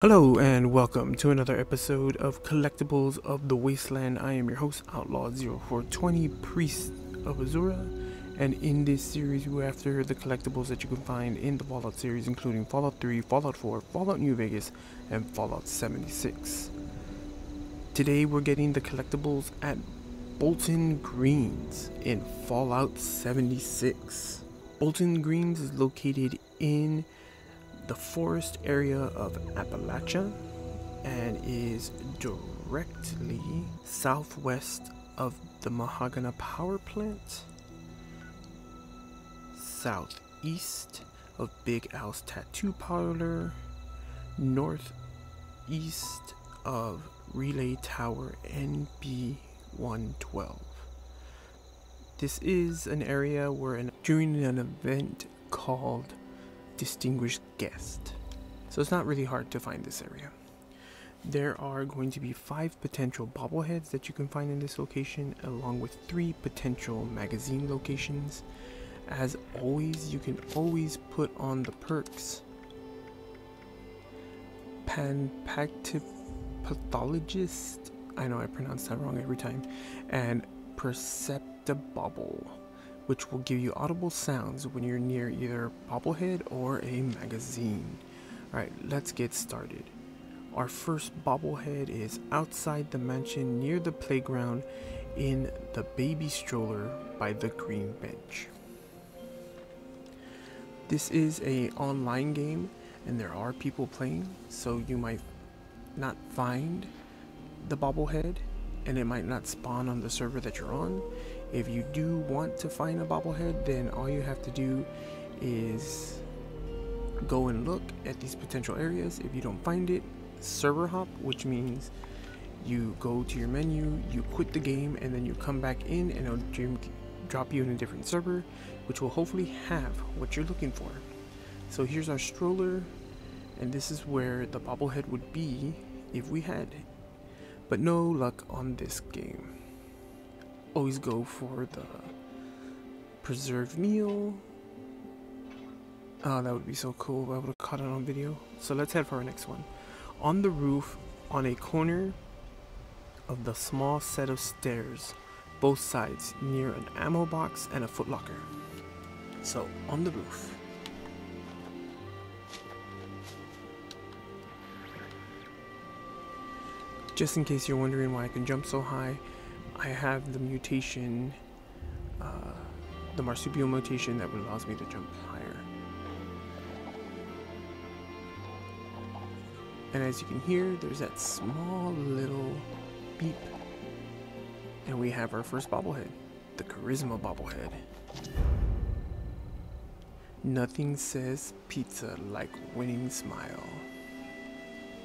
Hello and welcome to another episode of Collectibles of the Wasteland. I am your host, Outlaw 0420, Priest of Azura, and in this series we're after the collectibles that you can find in the Fallout series, including Fallout 3, Fallout 4, Fallout New Vegas, and Fallout 76. Today we're getting the collectibles at Bolton Greens in Fallout 76. Bolton Greens is located in the forest area of Appalachia and is directly southwest of the Monongah power plant, southeast of Big Al's tattoo parlor, northeast of Relay Tower NB 112. This is an area where an, during an event called distinguished guest. So it's not really hard to find this area. There are going to be five potential bobbleheads that you can find in this location, along with three potential magazine locations. As always, you can always put on the perks. Panpactive. I know I pronounce that wrong every time. And perceptibobble which will give you audible sounds when you're near either bobblehead or a magazine. Alright, let's get started. Our first bobblehead is outside the mansion near the playground in the baby stroller by the green bench. This is a online game and there are people playing, so you might not find the bobblehead and it might not spawn on the server that you're on. If you do want to find a bobblehead, then all you have to do is go and look at these potential areas. If you don't find it, server hop, which means you go to your menu, you quit the game, and then you come back in and it'll drop you in a different server, which will hopefully have what you're looking for. So here's our stroller, and this is where the bobblehead would be if we had. But no luck on this game always go for the preserved meal. Oh, that would be so cool if I would have caught it on video. So let's head for our next one. On the roof, on a corner of the small set of stairs, both sides, near an ammo box and a footlocker. So, on the roof. Just in case you're wondering why I can jump so high, I have the mutation, uh, the marsupial mutation that allows me to jump higher. And as you can hear, there's that small little beep. And we have our first bobblehead, the Charisma bobblehead. Nothing says pizza like winning smile.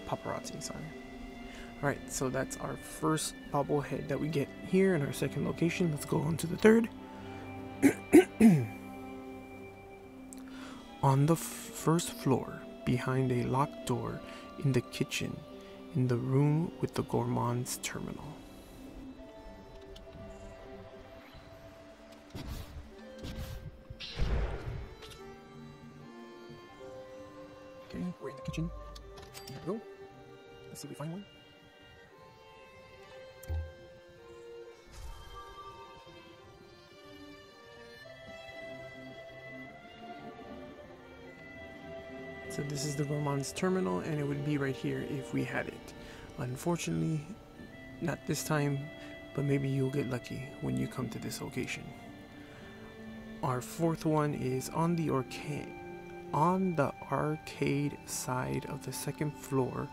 Paparazzi, sorry. Alright, so that's our first bobblehead that we get here in our second location. Let's go on to the third. on the first floor, behind a locked door in the kitchen, in the room with the gourmand's terminal. Okay, we're in the kitchen. Here we go. Let's see if we find one. So this is the Gourmand's terminal and it would be right here if we had it. Unfortunately, not this time, but maybe you'll get lucky when you come to this location. Our fourth one is on the arcade on the arcade side of the second floor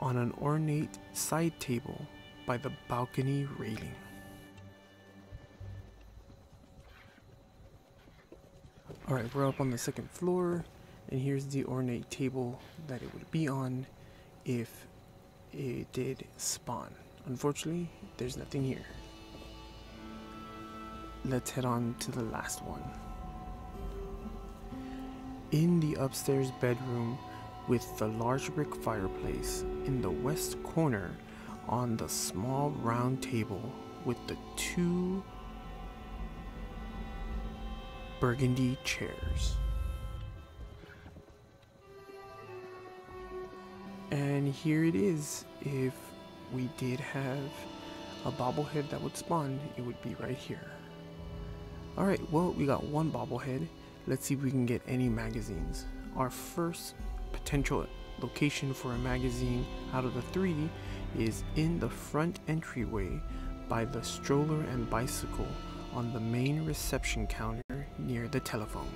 on an ornate side table by the balcony railing. Alright, we're up on the second floor and here's the ornate table that it would be on if it did spawn. Unfortunately, there's nothing here. Let's head on to the last one. In the upstairs bedroom with the large brick fireplace in the west corner on the small round table with the two burgundy chairs. And here it is. If we did have a bobblehead that would spawn, it would be right here. Alright, well, we got one bobblehead. Let's see if we can get any magazines. Our first potential location for a magazine out of the three is in the front entryway by the stroller and bicycle on the main reception counter near the telephone.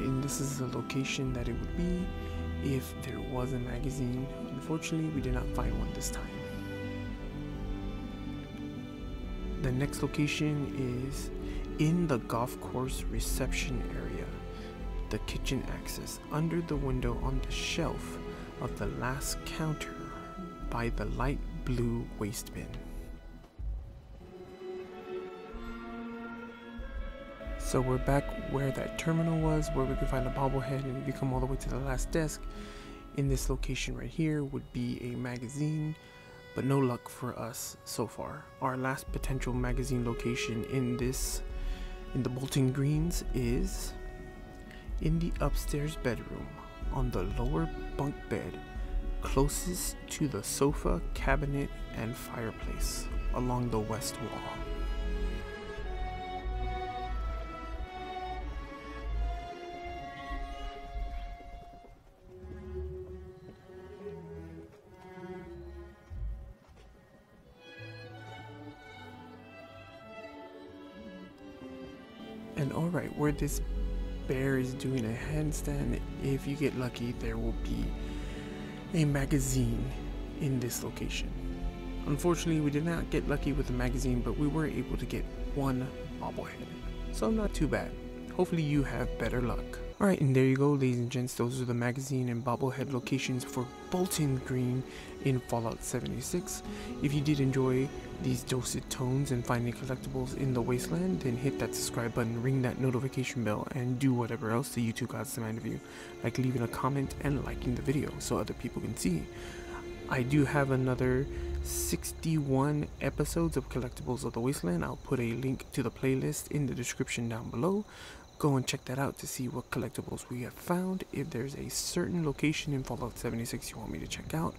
And this is the location that it would be if there was a magazine. Unfortunately, we did not find one this time. The next location is in the golf course reception area, the kitchen access, under the window on the shelf of the last counter by the light blue waste bin. So we're back where that terminal was, where we could find the bobblehead, and if you come all the way to the last desk, in this location right here would be a magazine, but no luck for us so far. Our last potential magazine location in this, in the Bolton Greens is in the upstairs bedroom on the lower bunk bed closest to the sofa, cabinet, and fireplace along the west wall. And alright, where this bear is doing a handstand, if you get lucky, there will be a magazine in this location. Unfortunately, we did not get lucky with the magazine, but we were able to get one bobblehead. So not too bad. Hopefully you have better luck. Alright, and there you go, ladies and gents. Those are the magazine and bobblehead locations for Bolton Green in Fallout 76. If you did enjoy these dulcet tones and finding collectibles in the wasteland, then hit that subscribe button, ring that notification bell, and do whatever else the YouTube gods demand of you, like leaving a comment and liking the video so other people can see. I do have another 61 episodes of Collectibles of the Wasteland. I'll put a link to the playlist in the description down below go and check that out to see what collectibles we have found. If there's a certain location in Fallout 76 you want me to check out,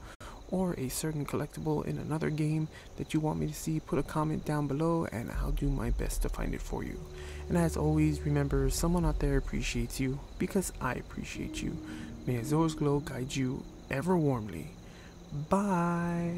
or a certain collectible in another game that you want me to see, put a comment down below and I'll do my best to find it for you. And as always, remember someone out there appreciates you because I appreciate you. May Azura's Glow guide you ever warmly. Bye!